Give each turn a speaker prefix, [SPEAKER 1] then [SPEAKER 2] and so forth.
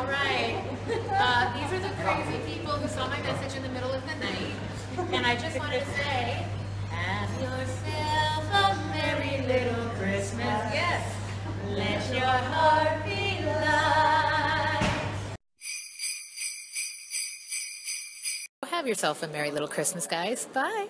[SPEAKER 1] All right. Uh, these are the crazy people who saw my message in the middle of the night. And I just wanted to say, have yourself a merry little Christmas. Yes. Let your heart be light. Have yourself a merry little Christmas, guys. Bye.